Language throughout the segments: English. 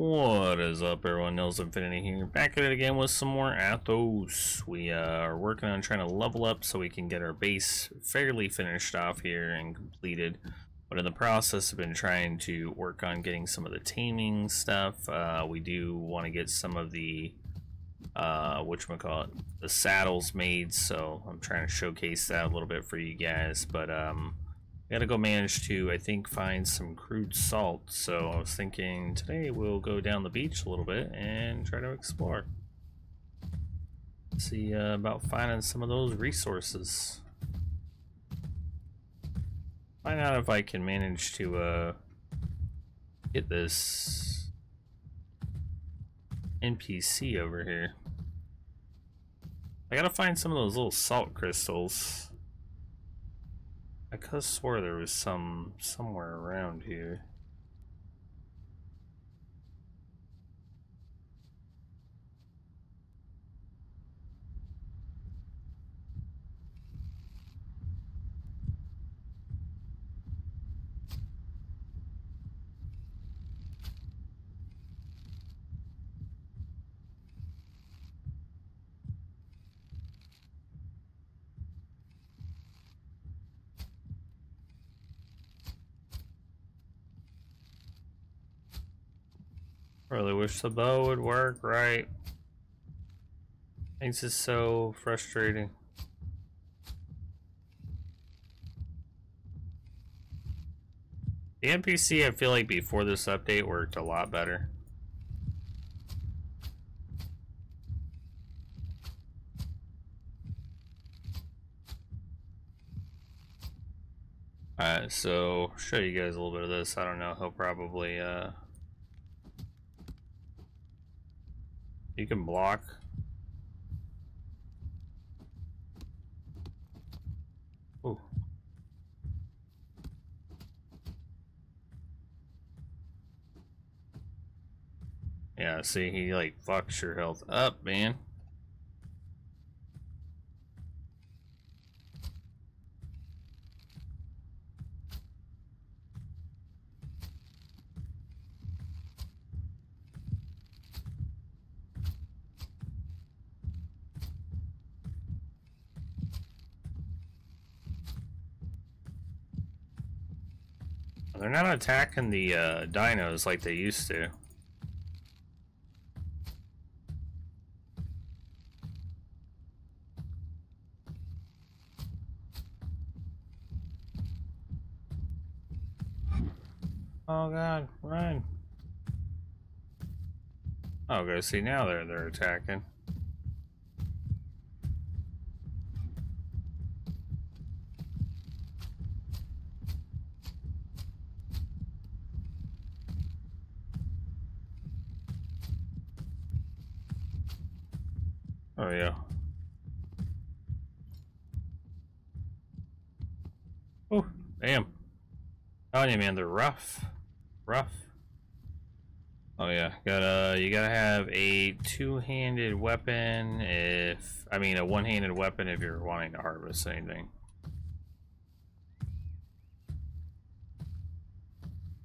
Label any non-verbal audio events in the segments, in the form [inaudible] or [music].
What is up everyone, Nels Infinity here, back at it again with some more Athos. We uh, are working on trying to level up so we can get our base fairly finished off here and completed. But in the process, I've been trying to work on getting some of the taming stuff. Uh, we do want to get some of the, uh, whatchamacallit, the saddles made, so I'm trying to showcase that a little bit for you guys. But um, gotta go manage to, I think, find some crude salt. So I was thinking today we'll go down the beach a little bit and try to explore. See uh, about finding some of those resources. Find out if I can manage to uh, get this NPC over here. I gotta find some of those little salt crystals. I could have swore there was some somewhere around here. Really wish the bow would work right. Things is so frustrating. The NPC, I feel like before this update worked a lot better. Alright, so show you guys a little bit of this. I don't know, he'll probably uh You can block. Ooh. Yeah, see, he like fucks your health up, man. They're not attacking the uh, dinos like they used to. Oh god, run. Oh, go see now they're they're attacking. Oh yeah. Oh, damn. Oh yeah, man, they're rough. Rough. Oh yeah, gotta you gotta have a two-handed weapon if I mean a one-handed weapon if you're wanting to harvest anything.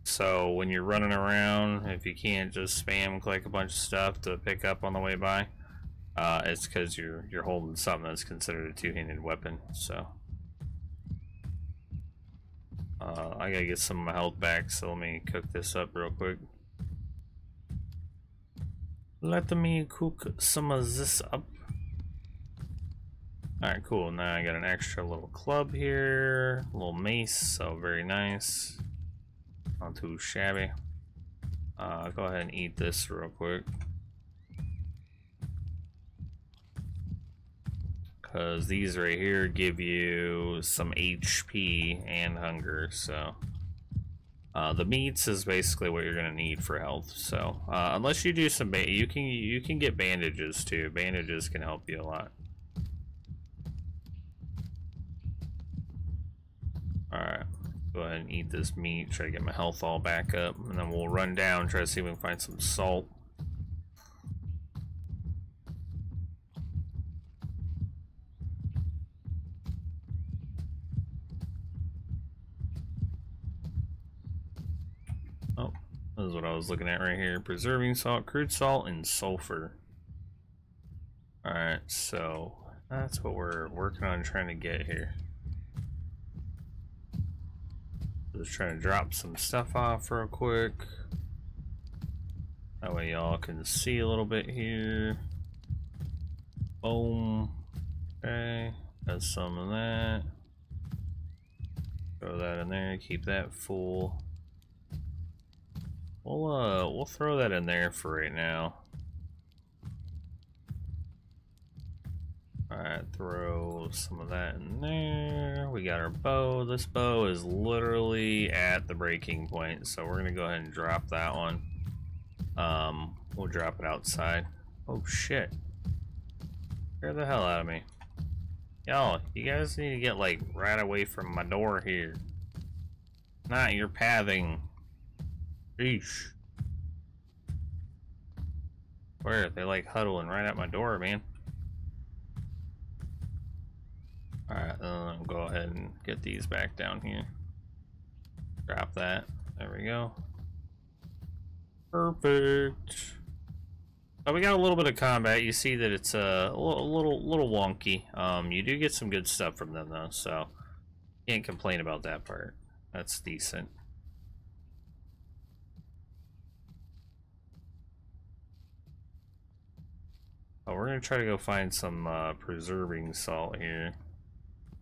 So when you're running around, if you can't just spam click a bunch of stuff to pick up on the way by, uh, it's because you're you're holding something that's considered a two-handed weapon. So uh, I gotta get some of my health back. So let me cook this up real quick. Let me cook some of this up. Alright, cool. Now I got an extra little club here, little mace, so very nice. Not too shabby. Uh, go ahead and eat this real quick. Because these right here give you some HP and hunger, so... Uh, the meats is basically what you're gonna need for health. So uh, unless you do some, you can you can get bandages too. Bandages can help you a lot. All right, go ahead and eat this meat. Try to get my health all back up, and then we'll run down. Try to see if we can find some salt. I was looking at right here. Preserving salt, crude salt, and sulfur. Alright, so that's what we're working on trying to get here. Just trying to drop some stuff off real quick. That way y'all can see a little bit here. Boom. Okay, got some of that. Throw that in there, keep that full. We'll uh we'll throw that in there for right now. Alright, throw some of that in there. We got our bow. This bow is literally at the breaking point, so we're gonna go ahead and drop that one. Um, we'll drop it outside. Oh shit. Scare the hell out of me. Y'all, you guys need to get like right away from my door here. Not your pathing. Sheesh. Where? They like huddling right at my door, man. Alright, uh, go ahead and get these back down here. Drop that. There we go. Perfect. Oh, we got a little bit of combat. You see that it's uh, a little, little, little wonky. Um, you do get some good stuff from them though, so can't complain about that part. That's decent. Oh, we're gonna try to go find some uh, preserving salt here.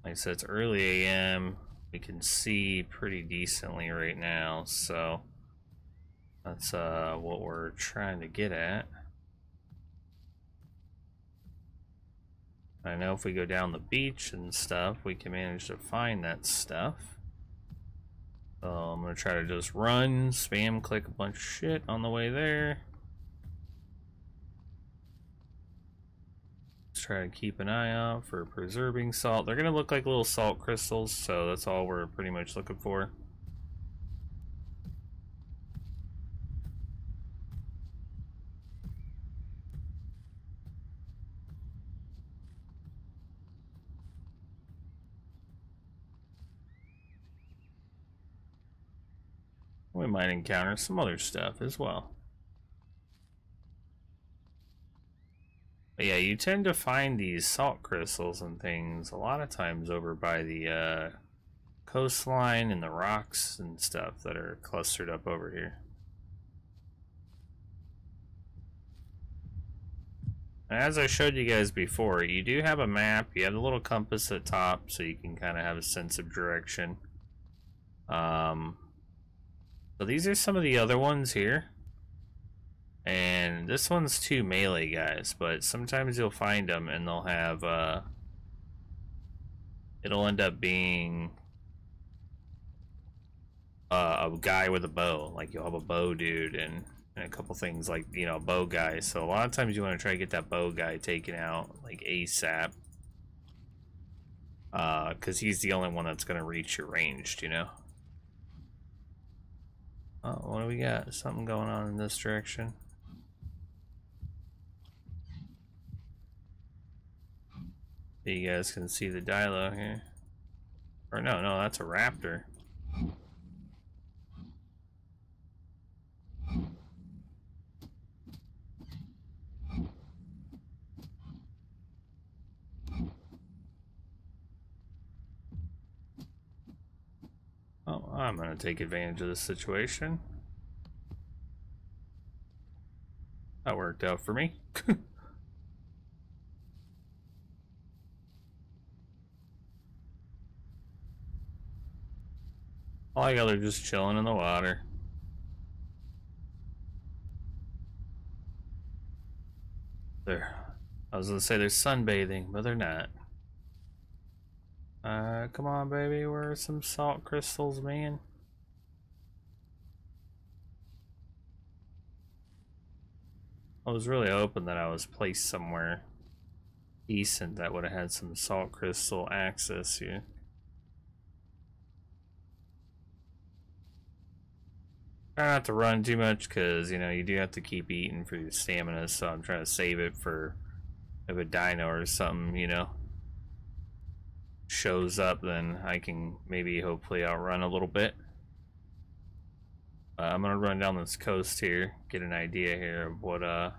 Like I said, it's early AM. We can see pretty decently right now, so that's uh, what we're trying to get at. I know if we go down the beach and stuff, we can manage to find that stuff. So I'm to try to just run, spam click a bunch of shit on the way there. Try to keep an eye out for preserving salt. They're going to look like little salt crystals, so that's all we're pretty much looking for. We might encounter some other stuff as well. But yeah, you tend to find these salt crystals and things a lot of times over by the uh, coastline and the rocks and stuff that are clustered up over here. As I showed you guys before, you do have a map, you have a little compass at top so you can kind of have a sense of direction. Um, so these are some of the other ones here. And this one's two melee guys, but sometimes you'll find them and they'll have, uh, it'll end up being uh, a guy with a bow. Like you'll have a bow dude and, and a couple things like, you know, bow guy. So a lot of times you want to try to get that bow guy taken out like ASAP. Uh, cause he's the only one that's going to reach your ranged, you know? Oh, what do we got? Something going on in this direction. You guys can see the Dilo here. Or no, no, that's a raptor. Oh, I'm going to take advantage of this situation. That worked out for me. [laughs] All got are just chilling in the water. There. I was gonna say they're sunbathing, but they're not. Uh, come on, baby. Where are some salt crystals, man? I was really hoping that I was placed somewhere decent that would have had some salt crystal access here. Try not to run too much because, you know, you do have to keep eating for your stamina, so I'm trying to save it for if a dino or something, you know, shows up, then I can maybe hopefully outrun a little bit. Uh, I'm gonna run down this coast here, get an idea here of what uh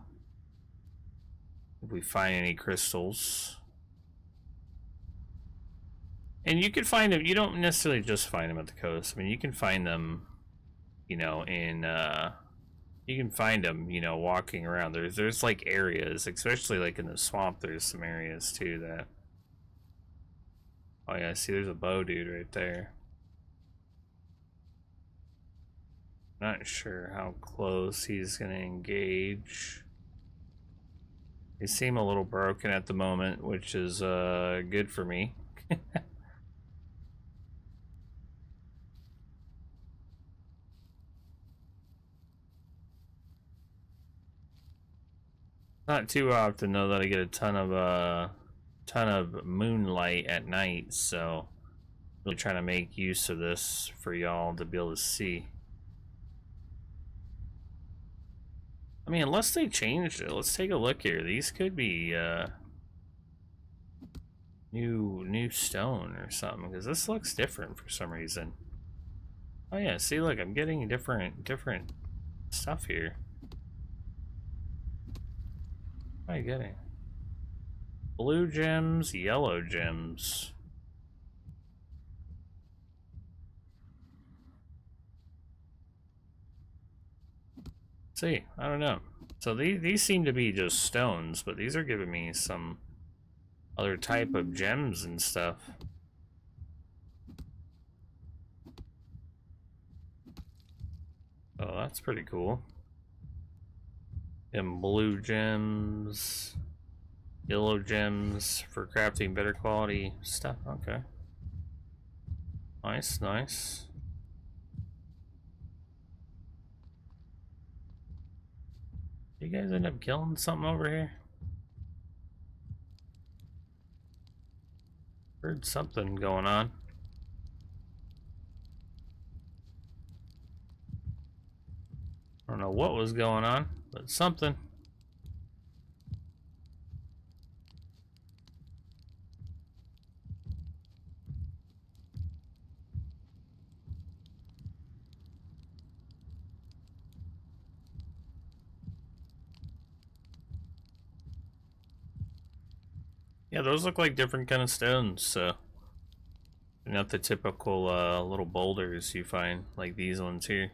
if we find any crystals. And you can find them. You don't necessarily just find them at the coast. I mean, you can find them, you know, in uh, you can find them, you know, walking around. There's there's like areas, especially like in the swamp. There's some areas too that. Oh yeah, see, there's a bow dude right there. Not sure how close he's gonna engage. They seem a little broken at the moment, which is uh, good for me. [laughs] Not too often though that I get a ton of uh ton of moonlight at night, so really trying to make use of this for y'all to be able to see. I mean, unless they changed it, let's take a look here. These could be uh new new stone or something because this looks different for some reason. Oh yeah, see look, I'm getting different different stuff here. Am I getting? Blue gems, yellow gems. see, I don't know. So these, these seem to be just stones, but these are giving me some other type of gems and stuff. Oh, that's pretty cool. And blue gems, yellow gems for crafting better quality stuff. Okay. Nice, nice. You guys end up killing something over here? Heard something going on. I don't know what was going on but something. Yeah, those look like different kind of stones, so not the typical uh, little boulders you find like these ones here.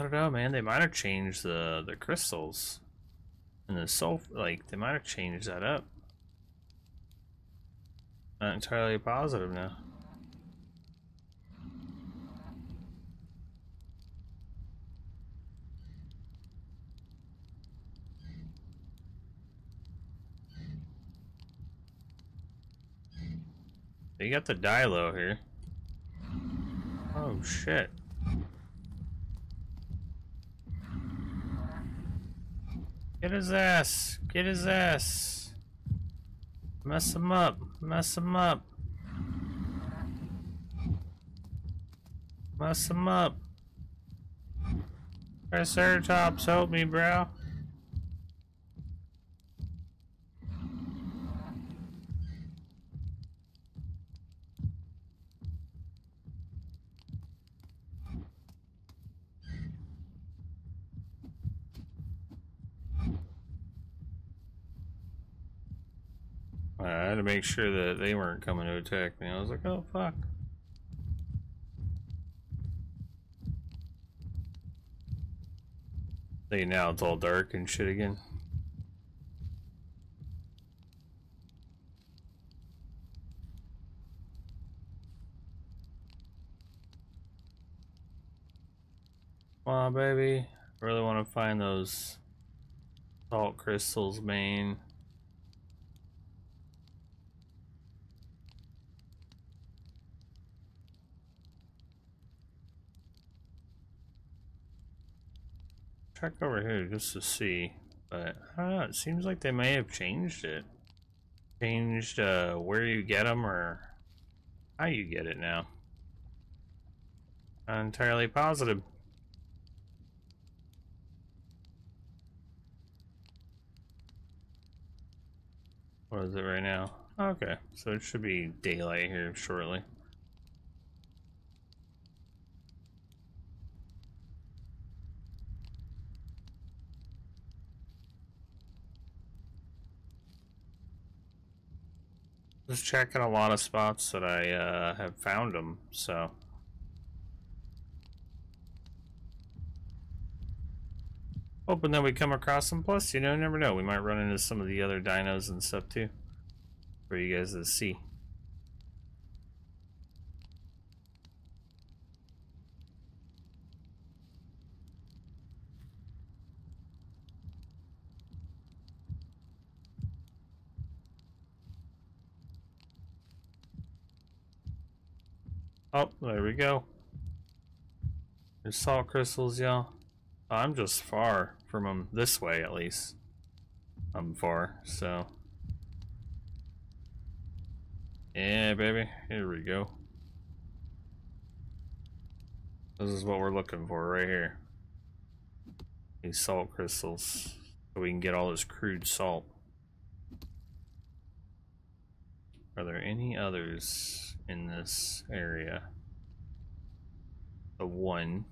I don't know, man. They might have changed the the crystals and the sulfur. Like they might have changed that up. Not entirely positive now. You got the Dilo here. Oh shit. Get his ass. Get his ass. Mess him up. Mess him up. Mess him up. Triceratops, help me, bro. I had to make sure that they weren't coming to attack me. I was like, oh fuck. See, now it's all dark and shit again. Come on, baby. Really want to find those salt crystals, main. Check over here just to see, but I don't know, it seems like they may have changed it. Changed uh, where you get them or how you get it now. Not entirely positive. What is it right now? Okay, so it should be daylight here shortly. Just checking a lot of spots that I uh, have found them, so. Hoping that we come across them. Plus, you know, never know. We might run into some of the other dinos and stuff too. For you guys to see. Oh, there we go. There's salt crystals, y'all. I'm just far from them, this way at least. I'm far, so. Yeah, baby. Here we go. This is what we're looking for right here. These salt crystals. So we can get all this crude salt. Are there any others? In this area. The one.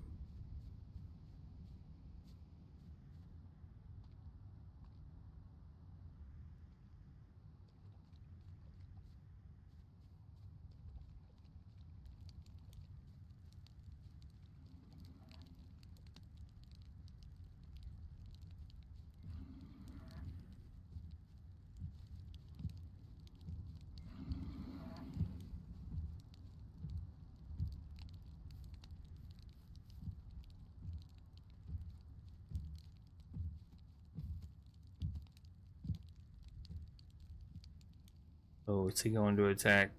Oh, what's he going to attack?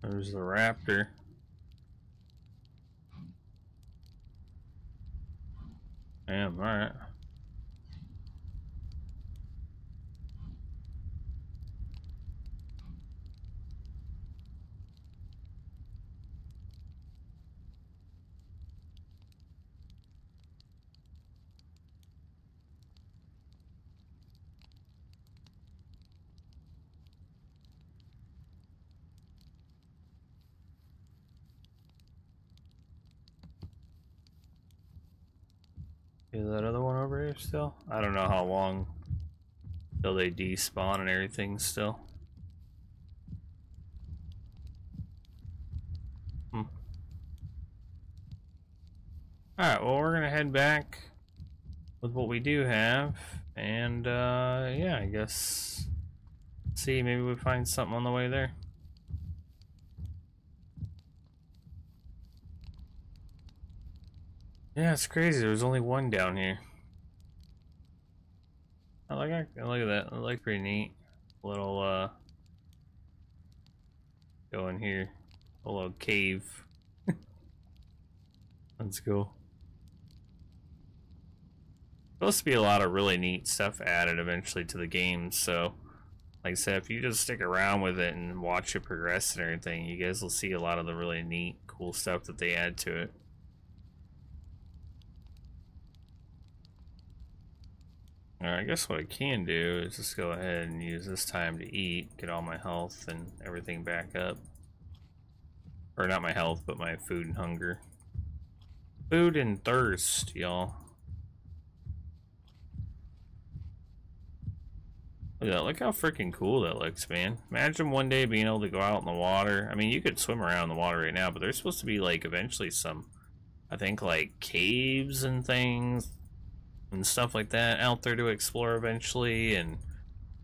There's the raptor. Damn, alright. Is that other one over here still? I don't know how long till they despawn and everything still. Hmm. Alright, well we're gonna head back with what we do have and uh yeah, I guess see maybe we find something on the way there. Yeah, it's crazy. There's only one down here. I like I look at that. It looks pretty neat. Little uh go in here. A little cave. [laughs] Let's go. Supposed to be a lot of really neat stuff added eventually to the game, so like I said, if you just stick around with it and watch it progress and everything, you guys will see a lot of the really neat, cool stuff that they add to it. I guess what I can do is just go ahead and use this time to eat, get all my health and everything back up. Or not my health, but my food and hunger. Food and thirst, y'all. Look at that. Look how freaking cool that looks, man. Imagine one day being able to go out in the water. I mean, you could swim around in the water right now, but there's supposed to be, like, eventually some, I think, like, caves and things and stuff like that out there to explore eventually, and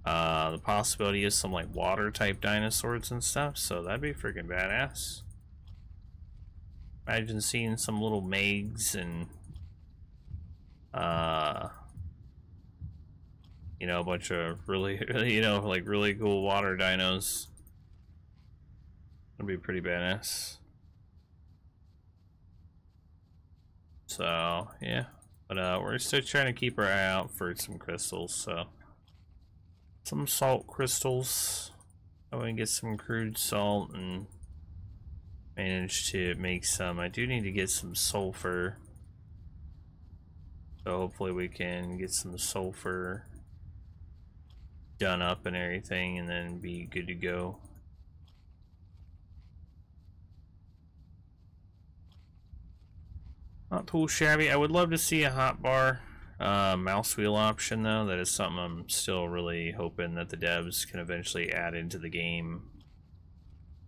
uh, the possibility is some like water type dinosaurs and stuff, so that'd be freaking badass. Imagine seeing some little Megs and uh, you know, a bunch of really, [laughs] you know, like really cool water dinos. That'd be pretty badass. So, yeah. But uh, we're still trying to keep our eye out for some crystals, so. Some salt crystals. I want to get some crude salt and manage to make some. I do need to get some sulfur. So hopefully we can get some sulfur done up and everything and then be good to go. Too shabby. I would love to see a hotbar uh, mouse wheel option though. That is something I'm still really hoping that the devs can eventually add into the game.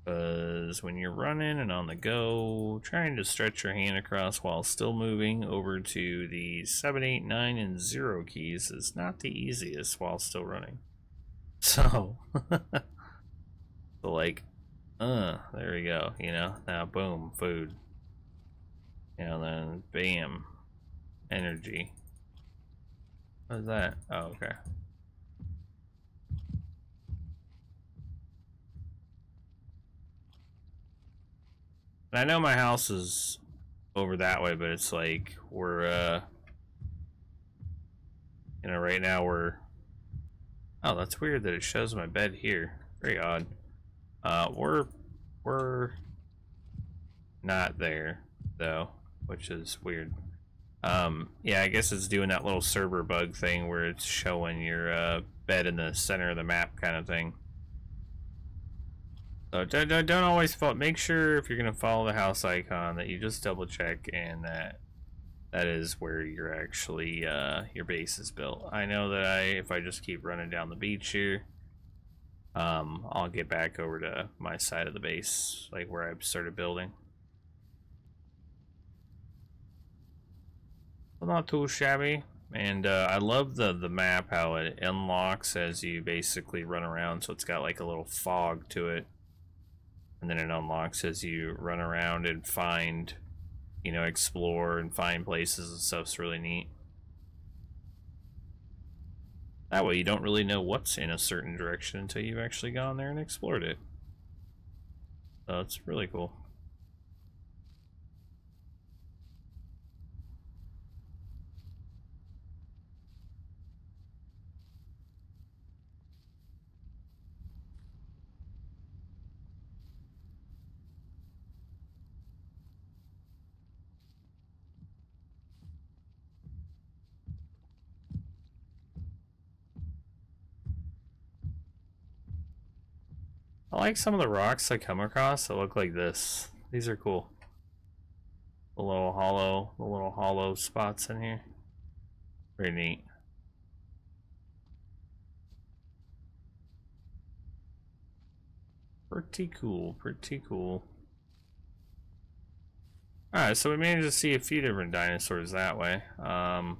Because when you're running and on the go, trying to stretch your hand across while still moving over to the 7, 8, 9, and 0 keys is not the easiest while still running. [laughs] So, [laughs] so like, uh, there we go, you know, now boom, food. Know, then bam, energy. What is that? Oh, okay. I know my house is over that way, but it's like we're uh you know right now we're oh that's weird that it shows my bed here. Very odd. Uh we're we're not there though, which is weird. Um yeah, I guess it's doing that little server bug thing where it's showing your uh bed in the center of the map kind of thing. So don't, don't, always follow, make sure if you're going to follow the house icon that you just double check and that that is where you're actually, uh, your base is built. I know that I, if I just keep running down the beach here, um, I'll get back over to my side of the base, like where I started building. Not too shabby. And uh, I love the, the map, how it unlocks as you basically run around. So it's got like a little fog to it and then it unlocks as you run around and find you know explore and find places and stuff's really neat that way you don't really know what's in a certain direction until you've actually gone there and explored it so it's really cool like some of the rocks I come across that look like this. These are cool. The little hollow, the little hollow spots in here. Pretty neat. Pretty cool, pretty cool. Alright, so we managed to see a few different dinosaurs that way. Um,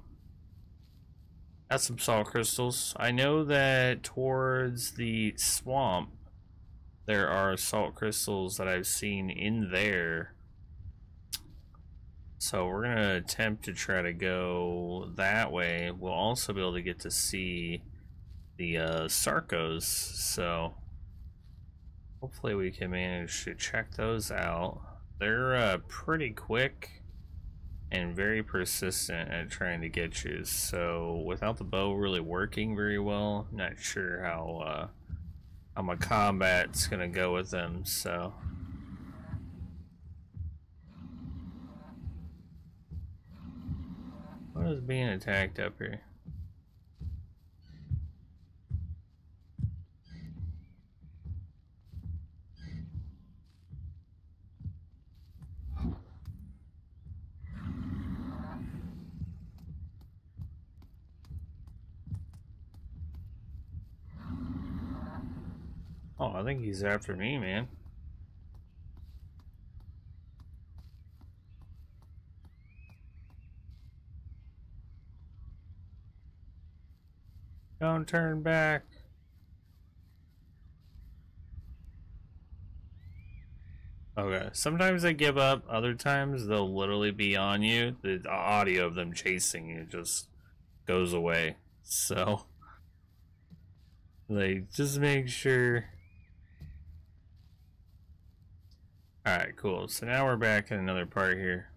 got some salt crystals. I know that towards the swamp, there are salt crystals that I've seen in there. So we're going to attempt to try to go that way. We'll also be able to get to see the uh, Sarcos. So hopefully we can manage to check those out. They're uh, pretty quick and very persistent at trying to get you. So without the bow really working very well, not sure how... Uh, how my combat's gonna go with them, so. What is being attacked up here? Oh, I think he's after me, man. Don't turn back. Okay, sometimes they give up, other times they'll literally be on you. The audio of them chasing you just goes away. So, like, just make sure Alright, cool. So now we're back in another part here.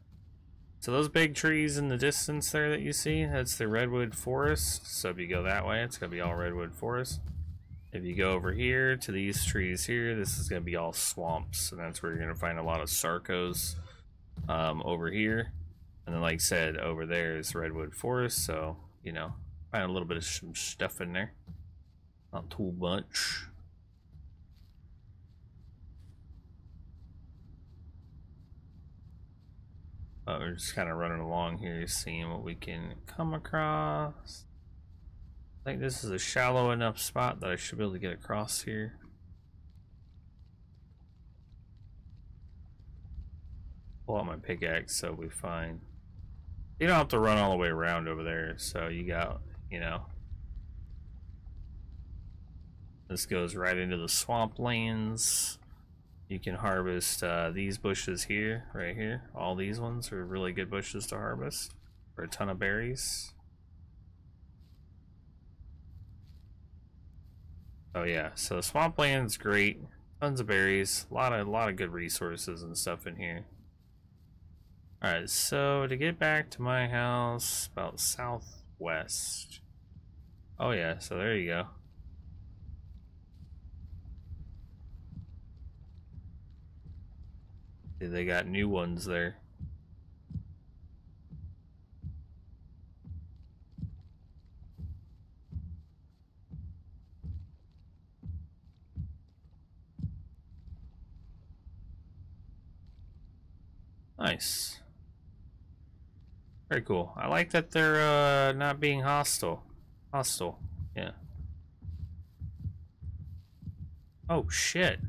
So those big trees in the distance there that you see, that's the redwood forest. So if you go that way, it's going to be all redwood forest. If you go over here to these trees here, this is going to be all swamps. And that's where you're going to find a lot of sarcos um, over here. And then like I said, over there is redwood forest. So, you know, find a little bit of some stuff in there. Not too much. But we're just kind of running along here, seeing what we can come across. I think this is a shallow enough spot that I should be able to get across here. Pull out my pickaxe so we fine. You don't have to run all the way around over there, so you got, you know. This goes right into the swamplands. You can harvest uh, these bushes here, right here. All these ones are really good bushes to harvest for a ton of berries. Oh yeah, so swampland's great. Tons of berries, a lot of a lot of good resources and stuff in here. Alright, so to get back to my house, about southwest. Oh yeah, so there you go. They got new ones there. Nice. Very cool. I like that they're uh, not being hostile. Hostile, yeah. Oh, shit.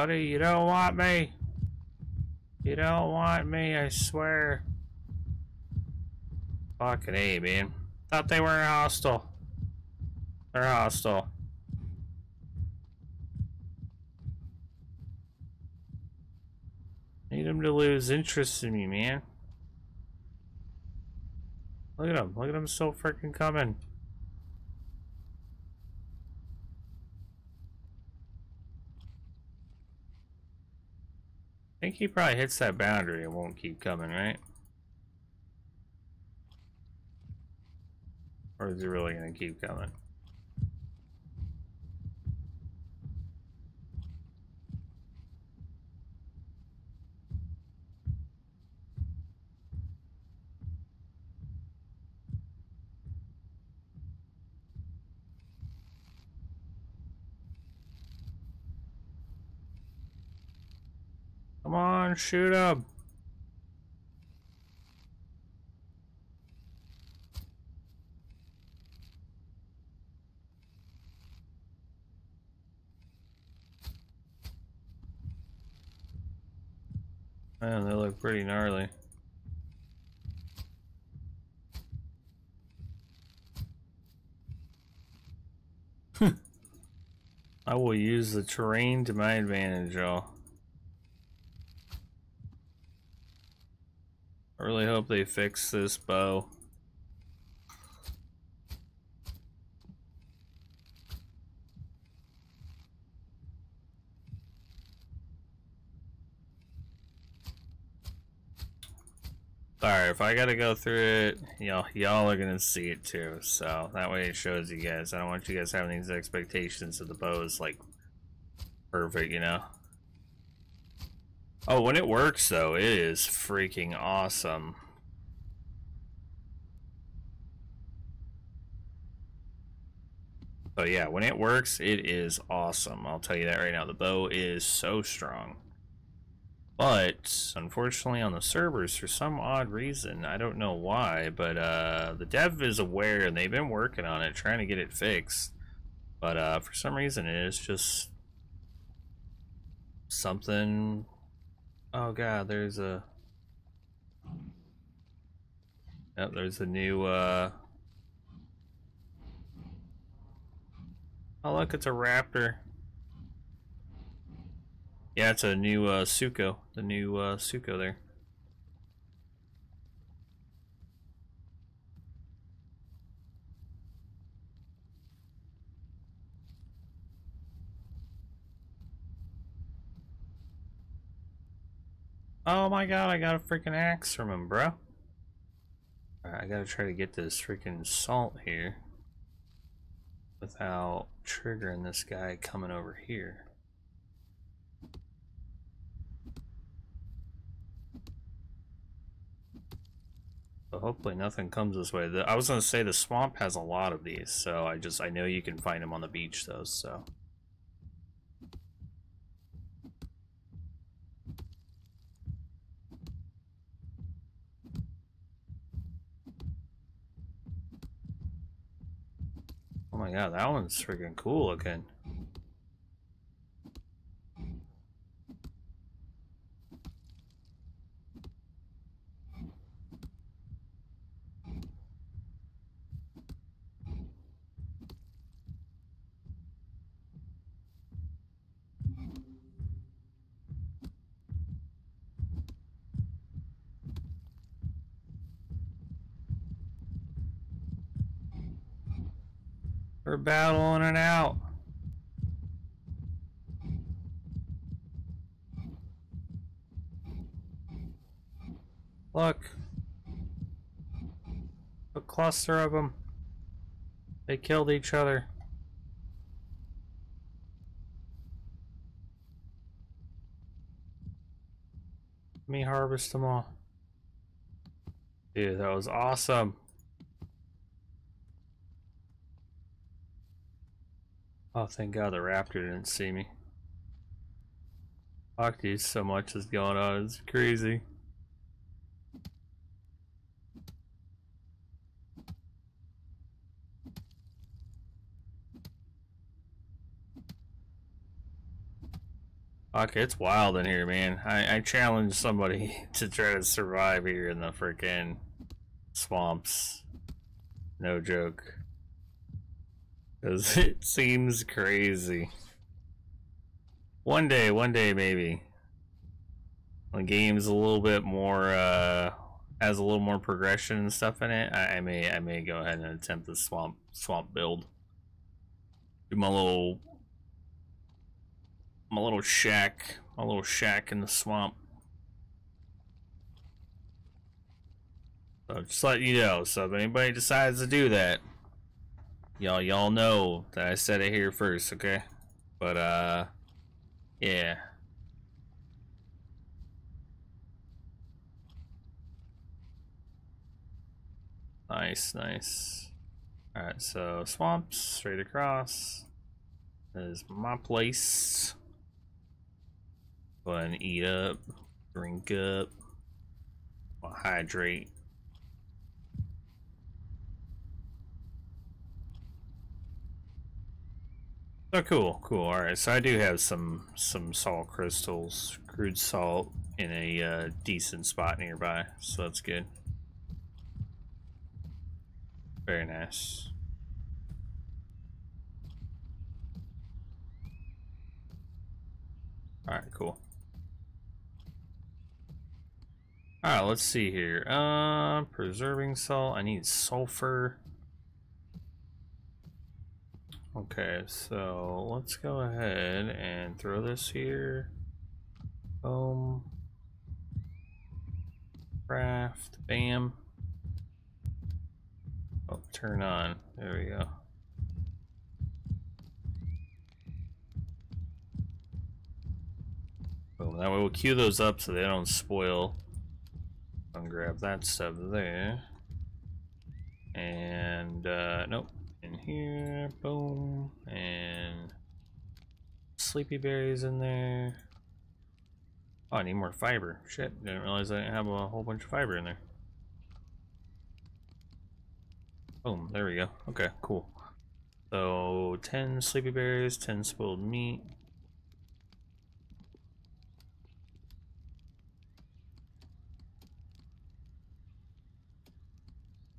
Buddy, you don't want me. You don't want me, I swear. Fucking A, man. Thought they were hostile. They're hostile. Need them to lose interest in me, man. Look at them. Look at them so freaking coming. Think he probably hits that boundary and won't keep coming, right? Or is he really going to keep coming? Come on, shoot him. Man, they look pretty gnarly. [laughs] I will use the terrain to my advantage, y'all. I really hope they fix this bow. Sorry, if I gotta go through it, y'all y'all are gonna see it too. So that way it shows you guys. I don't want you guys having these expectations that the bow is like perfect, you know. Oh, when it works though, it is freaking awesome. So yeah, when it works, it is awesome. I'll tell you that right now. The bow is so strong. But, unfortunately on the servers, for some odd reason, I don't know why, but uh, the dev is aware and they've been working on it, trying to get it fixed. But uh, for some reason, it is just something Oh god, there's a... Yep, there's a new, uh... Oh look, it's a raptor. Yeah, it's a new, uh, Sucho. The new, uh, Sucho there. Oh my god, I got a freaking axe from him, bro. I gotta try to get this freaking salt here without triggering this guy coming over here. So hopefully nothing comes this way. The, I was gonna say the swamp has a lot of these, so I just I know you can find them on the beach though. So. My god, that one's freaking cool looking. We're battling it out. Look. A cluster of them. They killed each other. Let me harvest them all. Dude, that was awesome. Oh, thank God the raptor didn't see me. Fuck you, so much is going on, it's crazy. Fuck, it's wild in here, man. I, I challenge somebody [laughs] to try to survive here in the freaking swamps. No joke. Because [laughs] it seems crazy. One day, one day maybe. When game's a little bit more, uh, has a little more progression and stuff in it, I, I may, I may go ahead and attempt the swamp, swamp build. Do my little, my little shack, my little shack in the swamp. So just let you know. So if anybody decides to do that, y'all y'all know that I said it here first, okay? But uh yeah. Nice, nice. Alright, so swamps straight across is my place. Go ahead and eat up, drink up, hydrate. Oh, cool, cool. All right, so I do have some some salt crystals, crude salt, in a uh, decent spot nearby, so that's good. Very nice. All right, cool. All right, let's see here. Uh, preserving salt. I need sulfur. Okay, so let's go ahead and throw this here. Boom. Craft. Bam. Oh, turn on. There we go. Boom. That way we'll queue those up so they don't spoil. I'll grab that stuff there. And, uh, nope in here, boom, and sleepy berries in there. Oh, I need more fiber. Shit, didn't realize I didn't have a whole bunch of fiber in there. Boom, there we go. Okay, cool. So, 10 sleepy berries, 10 spoiled meat.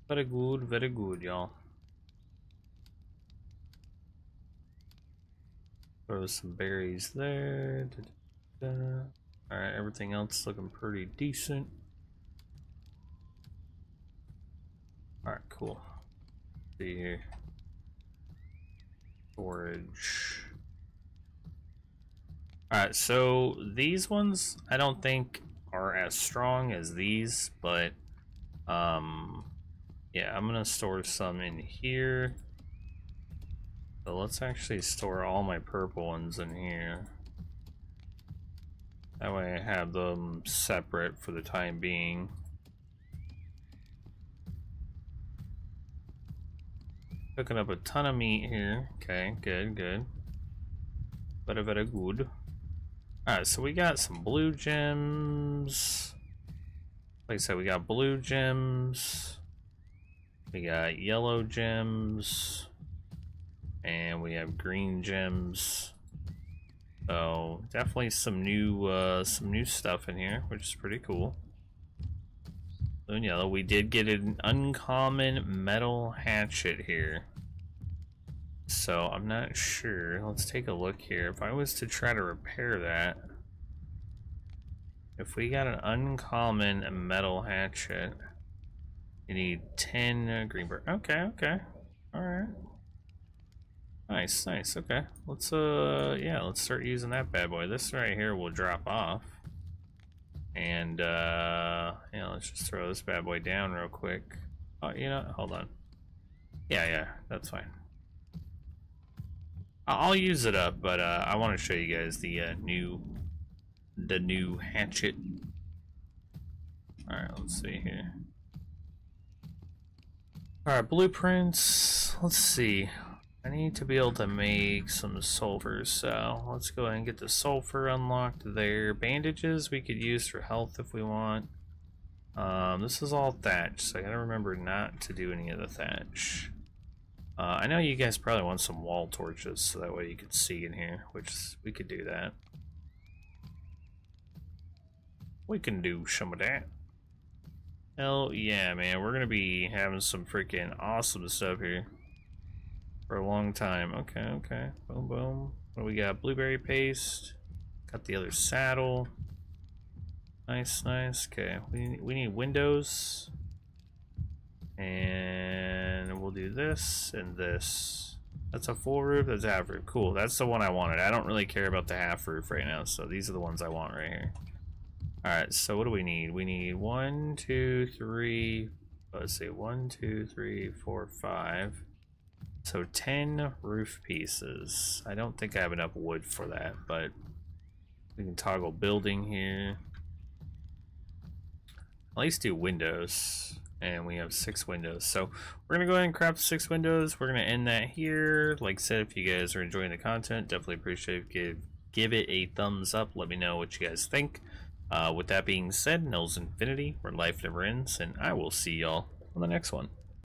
Very good, very good, y'all. Some berries there. Alright, everything else looking pretty decent. Alright, cool. see here. Storage. Alright, so these ones, I don't think are as strong as these, but um, yeah, I'm gonna store some in here. So let's actually store all my purple ones in here. That way I have them separate for the time being. Cooking up a ton of meat here. Okay, good, good. Very, very good. Alright, so we got some blue gems. Like I said, we got blue gems. We got yellow gems. And we have green gems. So definitely some new uh, some new stuff in here, which is pretty cool. And yellow. We did get an uncommon metal hatchet here. So I'm not sure. Let's take a look here. If I was to try to repair that, if we got an uncommon metal hatchet, you need 10 uh, green bird. Okay, okay. Alright. Nice, nice, okay. Let's, uh, yeah, let's start using that bad boy. This right here will drop off. And, uh, yeah, let's just throw this bad boy down real quick. Oh, you know, hold on. Yeah, yeah, that's fine. I'll use it up, but uh, I want to show you guys the uh, new, the new hatchet. All right, let's see here. All right, blueprints. Let's see. I need to be able to make some sulfur, so let's go ahead and get the sulfur unlocked there. Bandages we could use for health if we want. Um, this is all thatch, so I gotta remember not to do any of the thatch. Uh, I know you guys probably want some wall torches so that way you can see in here, which we could do that. We can do some of that. Hell yeah, man. We're gonna be having some freaking awesome stuff here. For a long time. Okay, okay. Boom, boom. What do we got? Blueberry paste. Got the other saddle. Nice, nice. Okay, we, we need windows. And we'll do this and this. That's a full roof, that's half roof. Cool, that's the one I wanted. I don't really care about the half roof right now, so these are the ones I want right here. Alright, so what do we need? We need one, two, three, let's see, one, two, three, four, five. So 10 roof pieces. I don't think I have enough wood for that, but we can toggle building here. At least do windows and we have six windows. So we're gonna go ahead and craft six windows. We're gonna end that here. Like I said, if you guys are enjoying the content, definitely appreciate give give it a thumbs up. Let me know what you guys think. Uh, with that being said, Nels Infinity, where life never ends, and I will see y'all on the next one.